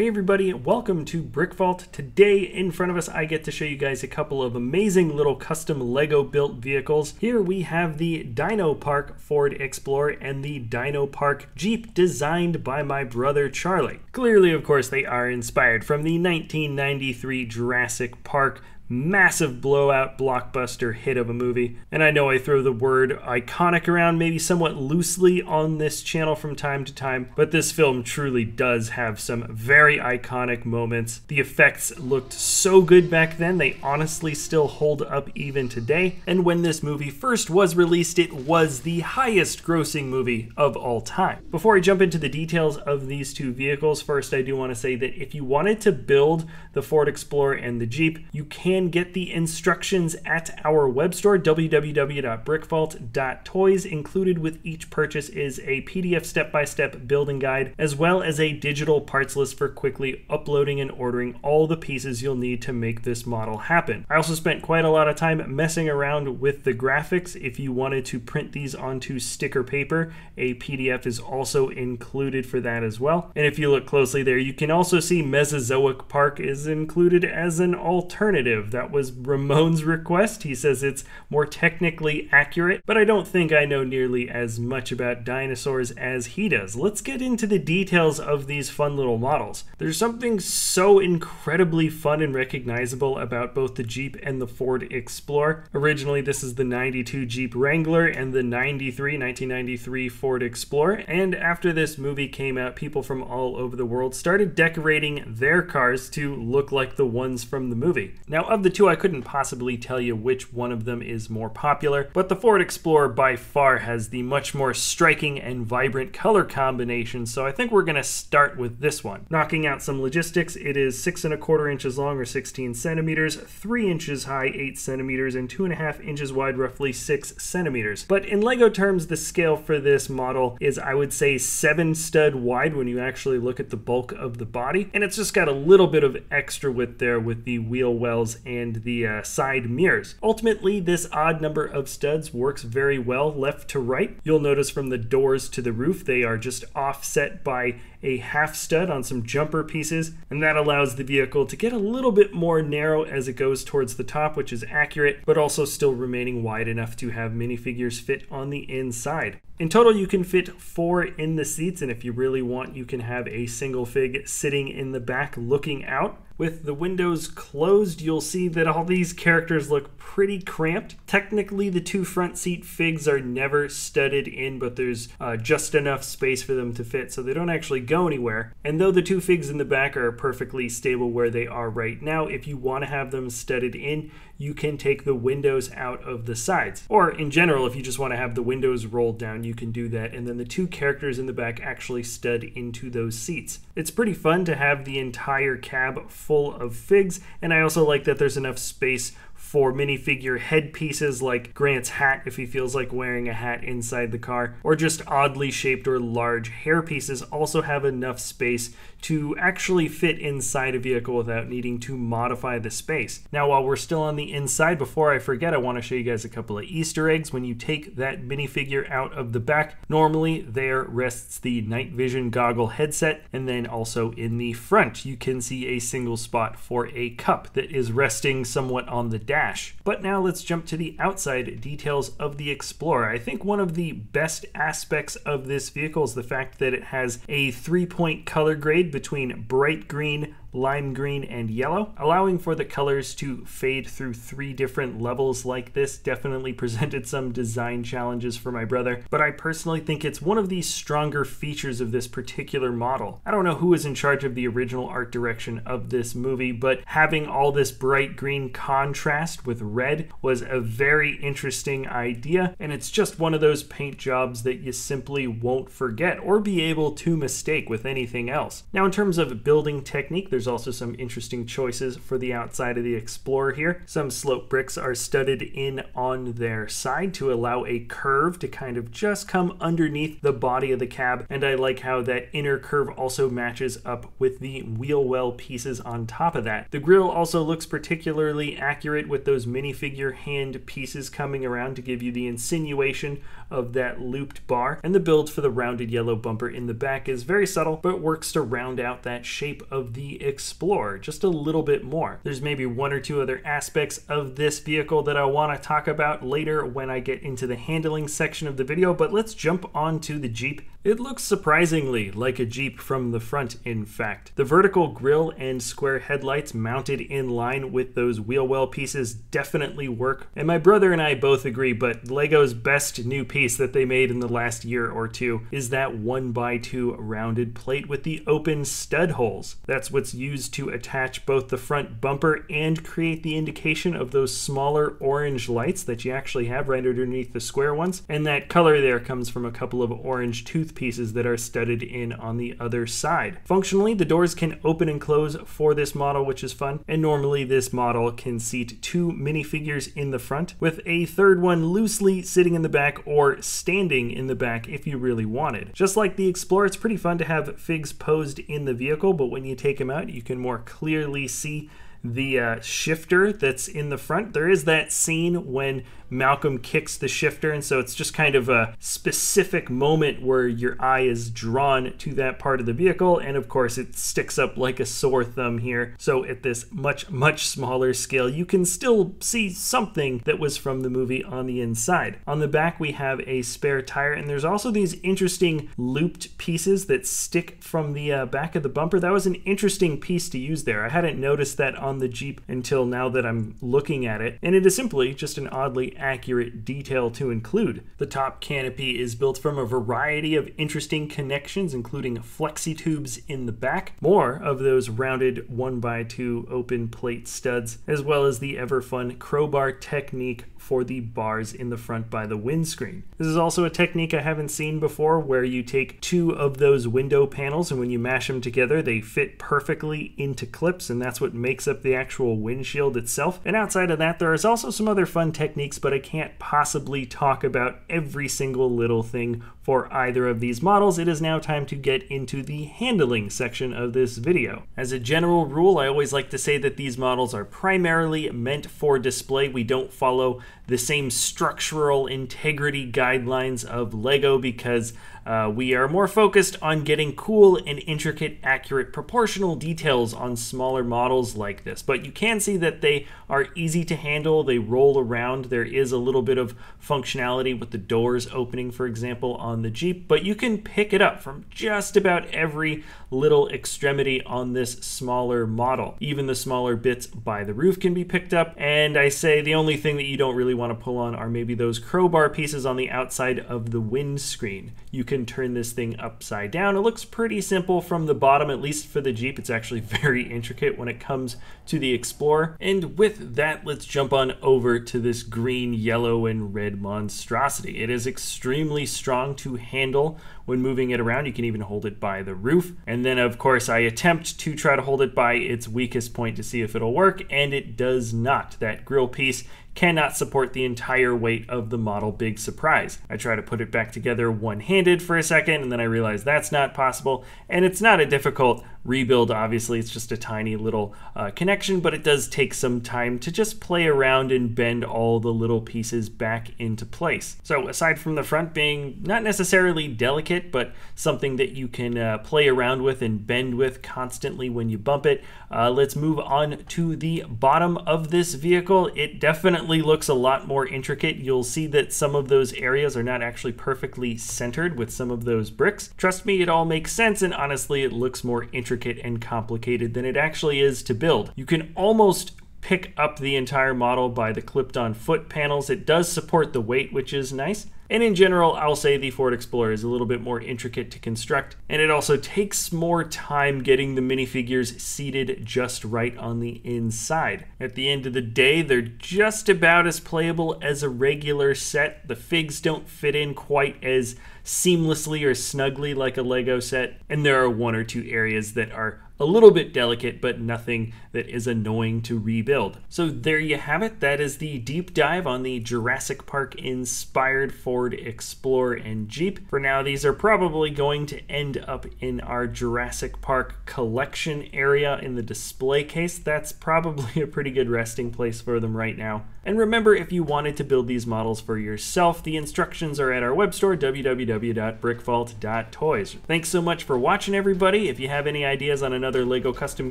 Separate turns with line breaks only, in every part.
Hey everybody, welcome to Brick Vault. Today in front of us I get to show you guys a couple of amazing little custom Lego built vehicles. Here we have the Dino Park Ford Explorer and the Dino Park Jeep designed by my brother Charlie. Clearly of course they are inspired from the 1993 Jurassic Park massive blowout blockbuster hit of a movie. And I know I throw the word iconic around maybe somewhat loosely on this channel from time to time, but this film truly does have some very iconic moments. The effects looked so good back then, they honestly still hold up even today. And when this movie first was released, it was the highest grossing movie of all time. Before I jump into the details of these two vehicles, first I do want to say that if you wanted to build the Ford Explorer and the Jeep, you can get the instructions at our web store, www.brickvault.toys. Included with each purchase is a PDF step by step building guide, as well as a digital parts list for quickly uploading and ordering all the pieces you'll need to make this model happen. I also spent quite a lot of time messing around with the graphics. If you wanted to print these onto sticker paper, a PDF is also included for that as well. And if you look closely there, you can also see Mesozoic Park is included as an alternative. That was Ramon's request. He says it's more technically accurate, but I don't think I know nearly as much about dinosaurs as he does. Let's get into the details of these fun little models. There's something so incredibly fun and recognizable about both the Jeep and the Ford Explorer. Originally, this is the 92 Jeep Wrangler and the 93, 1993 Ford Explorer, and after this movie came out, people from all over the world started decorating their cars to look like the ones from the movie. Now, of the two, I couldn't possibly tell you which one of them is more popular, but the Ford Explorer by far has the much more striking and vibrant color combination, so I think we're gonna start with this one. Knocking out some logistics, it is six and a quarter inches long or 16 centimeters, three inches high, eight centimeters, and two and a half inches wide, roughly six centimeters. But in Lego terms, the scale for this model is, I would say, seven stud wide when you actually look at the bulk of the body, and it's just got a little bit of extra width there with the wheel wells and the uh, side mirrors. Ultimately, this odd number of studs works very well left to right. You'll notice from the doors to the roof, they are just offset by a half stud on some jumper pieces, and that allows the vehicle to get a little bit more narrow as it goes towards the top, which is accurate, but also still remaining wide enough to have minifigures fit on the inside. In total, you can fit four in the seats, and if you really want, you can have a single fig sitting in the back looking out. With the windows closed, you'll see that all these characters look pretty cramped. Technically, the two front seat figs are never studded in, but there's uh, just enough space for them to fit, so they don't actually go anywhere. And though the two figs in the back are perfectly stable where they are right now, if you want to have them studded in, you can take the windows out of the sides. Or in general, if you just want to have the windows rolled down, you can do that. And then the two characters in the back actually stud into those seats. It's pretty fun to have the entire cab full of figs. And I also like that there's enough space for minifigure headpieces like Grant's hat if he feels like wearing a hat inside the car, or just oddly shaped or large hair pieces also have enough space to actually fit inside a vehicle without needing to modify the space. Now, while we're still on the inside, before I forget, I want to show you guys a couple of Easter eggs. When you take that minifigure out of the back, normally there rests the night vision goggle headset, and then also in the front, you can see a single spot for a cup that is resting somewhat on the dash. But now let's jump to the outside details of the Explorer. I think one of the best aspects of this vehicle is the fact that it has a three-point color grade between bright green, lime green, and yellow. Allowing for the colors to fade through three different levels like this definitely presented some design challenges for my brother, but I personally think it's one of the stronger features of this particular model. I don't know who was in charge of the original art direction of this movie, but having all this bright green contrast with red was a very interesting idea, and it's just one of those paint jobs that you simply won't forget or be able to mistake with anything else. Now, in terms of building technique, there's There's also some interesting choices for the outside of the Explorer here. Some slope bricks are studded in on their side to allow a curve to kind of just come underneath the body of the cab. And I like how that inner curve also matches up with the wheel well pieces on top of that. The grille also looks particularly accurate with those minifigure hand pieces coming around to give you the insinuation of that looped bar. And the build for the rounded yellow bumper in the back is very subtle, but works to round out that shape of the Explorer just a little bit more. There's maybe one or two other aspects of this vehicle that I want to talk about later when I get into the handling section of the video, but let's jump onto the Jeep it looks surprisingly like a Jeep from the front, in fact. The vertical grille and square headlights mounted in line with those wheel well pieces definitely work, and my brother and I both agree, but LEGO's best new piece that they made in the last year or two is that 1x2 rounded plate with the open stud holes. That's what's used to attach both the front bumper and create the indication of those smaller orange lights that you actually have right underneath the square ones, and that color there comes from a couple of orange tooth tooth pieces that are studded in on the other side. Functionally, the doors can open and close for this model, which is fun, and normally this model can seat two minifigures in the front, with a third one loosely sitting in the back or standing in the back if you really wanted. Just like the Explorer, it's pretty fun to have figs posed in the vehicle, but when you take them out, you can more clearly see the uh, shifter that's in the front. There is that scene when Malcolm kicks the shifter, and so it's just kind of a specific moment where your eye is drawn to that part of the vehicle, and of course it sticks up like a sore thumb here. So at this much, much smaller scale, you can still see something that was from the movie on the inside. On the back, we have a spare tire, and there's also these interesting looped pieces that stick from the uh, back of the bumper. That was an interesting piece to use there. I hadn't noticed that on the Jeep until now that I'm looking at it, and it is simply just an oddly accurate detail to include. The top canopy is built from a variety of interesting connections, including flexi tubes in the back, more of those rounded 1x2 open plate studs, as well as the ever fun crowbar technique for the bars in the front by the windscreen. This is also a technique I haven't seen before where you take two of those window panels and when you mash them together they fit perfectly into clips and that's what makes up the actual windshield itself. And outside of that there is also some other fun techniques but I can't possibly talk about every single little thing for either of these models. It is now time to get into the handling section of this video. As a general rule I always like to say that these models are primarily meant for display. We don't follow the same structural integrity guidelines of LEGO because uh, we are more focused on getting cool and intricate, accurate, proportional details on smaller models like this. But you can see that they are easy to handle, they roll around. There is a little bit of functionality with the doors opening, for example, on the Jeep, but you can pick it up from just about every little extremity on this smaller model. Even the smaller bits by the roof can be picked up, and I say the only thing that you don't really want to pull on are maybe those crowbar pieces on the outside of the windscreen. You can turn this thing upside down. It looks pretty simple from the bottom, at least for the Jeep. It's actually very intricate when it comes to the Explorer. And with that, let's jump on over to this green, yellow, and red monstrosity. It is extremely strong to handle when moving it around. You can even hold it by the roof. And then, of course, I attempt to try to hold it by its weakest point to see if it'll work, and it does not. That grill piece cannot support the entire weight of the model Big Surprise. I try to put it back together one-handed for a second and then I realize that's not possible and it's not a difficult rebuild obviously it's just a tiny little uh, connection but it does take some time to just play around and bend all the little pieces back into place. So aside from the front being not necessarily delicate but something that you can uh, play around with and bend with constantly when you bump it, uh, let's move on to the bottom of this vehicle. It definitely looks a lot more intricate. You'll see that some of those areas are not actually perfectly centered with some of those bricks. Trust me, it all makes sense and honestly it looks more intricate intricate and complicated than it actually is to build. You can almost pick up the entire model by the clipped on foot panels. It does support the weight, which is nice. And in general, I'll say the Ford Explorer is a little bit more intricate to construct, and it also takes more time getting the minifigures seated just right on the inside. At the end of the day, they're just about as playable as a regular set. The figs don't fit in quite as seamlessly or snugly like a Lego set, and there are one or two areas that are a little bit delicate, but nothing that is annoying to rebuild. So there you have it. That is the deep dive on the Jurassic Park inspired Ford Explorer and Jeep. For now, these are probably going to end up in our Jurassic Park collection area in the display case. That's probably a pretty good resting place for them right now. And remember, if you wanted to build these models for yourself, the instructions are at our web store, www.brickvault.toys. Thanks so much for watching, everybody. If you have any ideas on another LEGO custom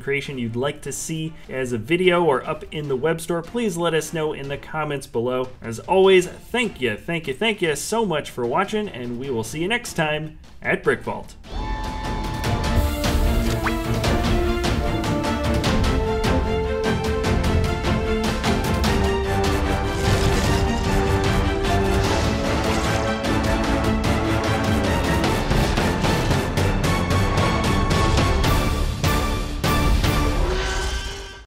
creation you'd like to see as a video or up in the web store, please let us know in the comments below. As always, thank you, thank you, thank you so much for watching, and we will see you next time at Brick Vault.